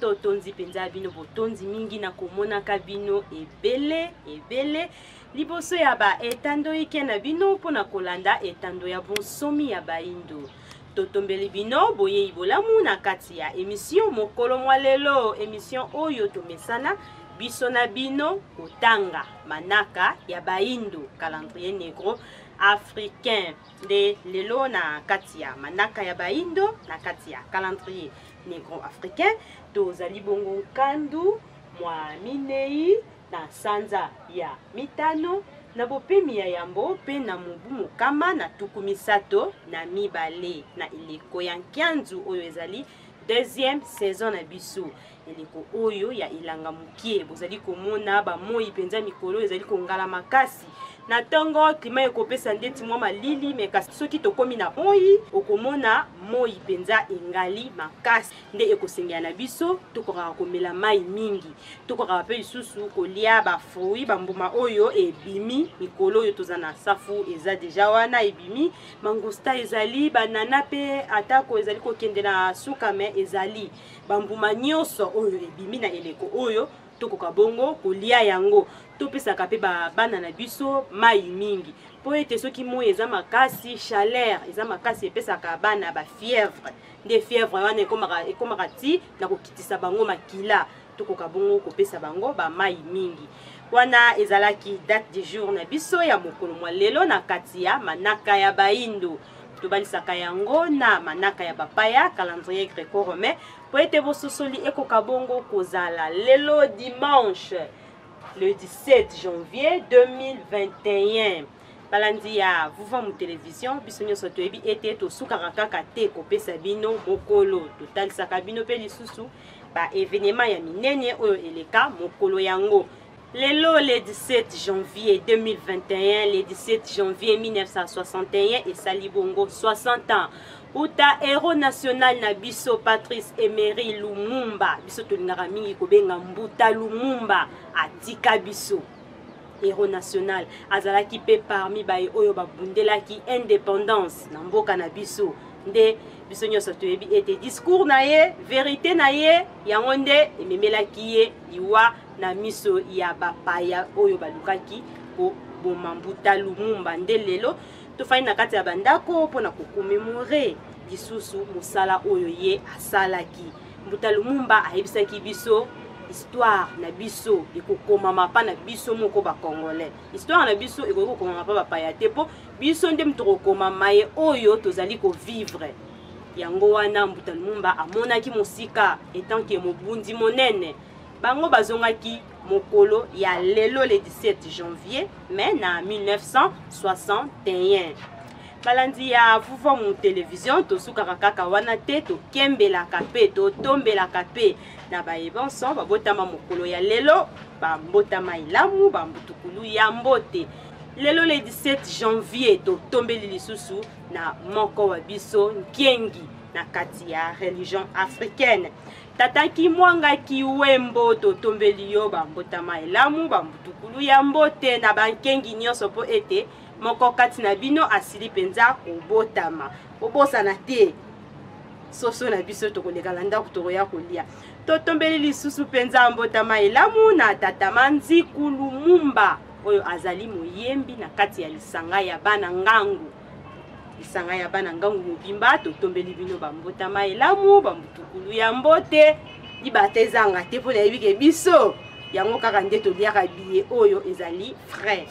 totondi mpenza bino botondi mingi na komonaka bino ebele ebele liboso ya baetando ike na bino mpo na kolanda etando ya bonsomi ya baindo totombeli bino boyei bolamu na kati ya emisio mokolo mwa lelo emisio oyo tomesana biso na bino kotanga manaka ya baindo calendrier negro africain nde lelo na kati ya manaka ya baindo na kati ya calendrier Negro africain tozali bongo nkandu mwa minei na sanza ya mitano na bopemi ya yambo mpe na mobu mokama na tuku misato na mibale na eleko ya nkianzu oyo ezali deuxième saison na biso eleko oyo ya elanga mokie bozali komona bamoi mpenza mikolo ezali kongala makasi na ntongo klima ekopesa ndeti mwa malili me kasi soki tokomi na moi okomona moi mpenza engali makasi nde ekosengela na biso tokokaka komela mai mingi tokokaka mpe lisusu kolia bafrui bambuma oyo ebimi mikolo oyo toza na safu eza deja wana ebimi mangusta ezali banana mpe atako ezali kokende na suka me ezali bambuma nyonso oyo ebimi na eleko oyo tokoka bongo kolia yango topesaka mpe bana na biso mai mingi mpo ete soki moi eza makasi chaleur eza makasi epesaka bana bafièvre nde fièvre wana ekomaka, ekomaka ti na kokitisa bango makila tokoka bongo kopesa bango bamai mingi wana ezalaki date du jour na biso ya mokolo mwa lelo na kati ya manaka ya baindo tobalisaka yango na manaka ya bapaya calendrier greco-romain mpo ete bososoli ekoka bongo kozala lelo dimanche le 17 janvier 2021 balandi ya vuvamu television biso nyonso toyebi ete tosukaka kaka te kopesa bino mokolo totalisaka bino mpe lisusu baevenema ya minene oyo eleka mokolo yango lelo le 17 janvier 2021 le 17 janvier 1961 esali bongo 60 ans uta hero national na biso patrice emery lumumba biso tolingaka mingi kobenga mbuta lumumba atika biso hero national azalaki mpe parmi baye oyo babundelaki indépendance na mboka na biso nde biso nyonso toyebi ete discours na ye verite na ye yango nde ememelaki ye liwa na miso ya bapaya oyo balukaki koboma mbuta lumumba nde lelo tofandi na kati ya bandako mpo na kokomemore lisusu mosala oyo ye asalaki mbuta lumumba ayebisaki biso histoire na biso ekokomama mpa na biso moko bacongolais histoire na biso ekoki kokomama mpa bapaya te mpo biso nde moto kokoma maye oyo tozali kovivre yango wana mbuta lumumba amonaki mosika etant ke mobundi monene bango bazongaki mokolo ya lelo le 17 janvier mai na 1961 balandi ya vuvomu television tosukaka kaka wana te tokembelaka mpe totombelaka mpe na baye banso babotama mokolo ya lelo bambotama elamu bambutukulu ya mbote lelo le 17 janvier totombeli lisusu na moko wa biso nkengi na kati ya religion africaine Tata Kimwanga Kiwembo, totombeli yo bambotama elamu, bambutukulu ya mbote na bankengi nyonso mpo ete moko kati na bino asili mpenza kobotama. Bobosana te soso na biso tokoleka na ndako tokoya kolia. Totombeli lisusu mpenza mbotama elamu na tata Manziku Lumumba oyo azali moyembi na kati ya lisanga ya bana ngangu. lisanga ya bana ngangu mobimba totombeli bino bambotama elamu bambutukulu ya mbote libata ezanga te mpo nayebi ke biso yango kaka nde toliaka biye oyo ezali frais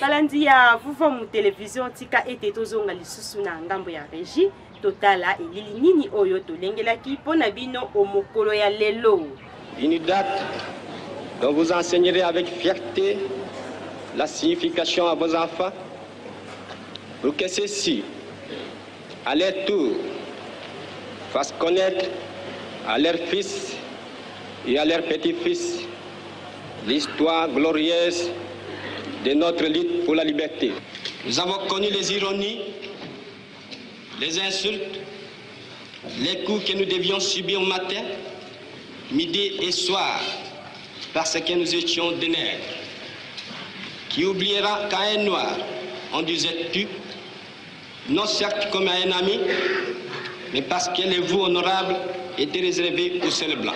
balandi ya vuvomu television tika ete tozonga lisusu na ngambo ya regie totala elili nini oyo tolengelaki mpo na bino o mokolo ya lelo une date dont vous enseignerez avec fierté la signification à vos enfants pour que ceci à leur tour fassent connaître à leurs fils et à leurs petits-fils l'histoire glorieuse de notre lutte pour la liberté. Nous avons connu les ironies, les insultes, les coups que nous devions subir au matin, midi et soir, parce que nous étions des nègres. Qui oubliera qu'à un noir, on disait tu, Non certes comme un ami, mais parce que le vous honorable était réservé au seul blanc.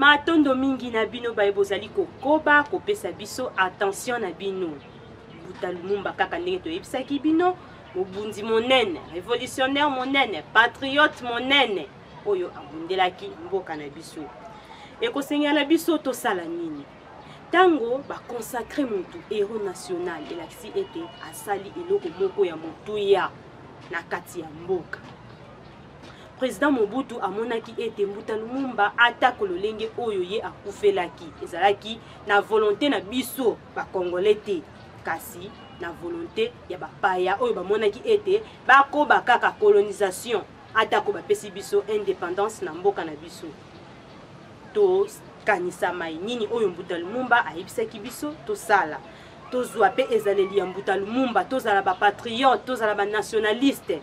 matondo mingi na bino baye bozali kokoba kopesa biso attention na bino buta lumumba kaka ndenge toyebisaki bino mobundi monene révolutionnaire monene patriote monene oyo abundelaki mboka na biso ekosengela biso tosala nini ntango baconsacre motu héros national elakisi ete asali eloko moko ya motuya na kati ya mboka président mobutu amonaki ete mbuta lumumba atako lolenge oyo ye akufelaki ezalaki na volonté na biso bacongolais te kasi na volonté ya bapaya oyo bamonaki ete bakoba kaka colonisation atako bapesi biso indépendance na mboka na biso tokanisa mai nini oyo mbuta lumumba ayebisaki biso tosala tozwa mpe ezaleli ya mbuta lumumba tozala bapatriote tozala banationaliste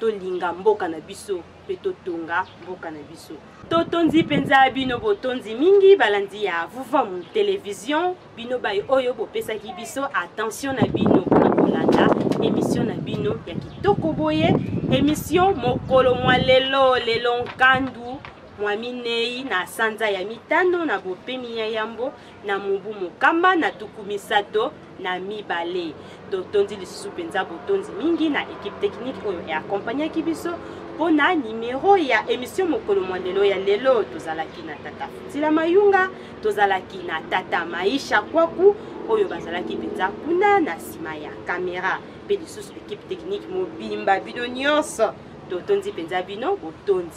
tolinga mboka na biso mpe totonga mboka na biso totondi mpenza bino botondi mingi balandi ya vuvamu television bino bai oyo bopesaki biso attention na bino mpona kolanda emisio na bino ya kitoko boye emisio mokolo mwa lelo lelo nkandu mwa minei na sanza ya mitano na bopemi ya yambo na mobu mokamba na tuku misato na mibale totondi lisusu mpenza botondi mingi na ekipe teknike oyo eakompagnaki biso mpo na nimero ya emisio mokolo mwa lelo ya lelo tozalaki na tata futila mayunga tozalaki na tata maisha kwaku oyo bazalaki mpenza kuna na nsima ya kamera mpe lisusu ekipe teknike mobimba bino nyonso totondi mpenza bino botondi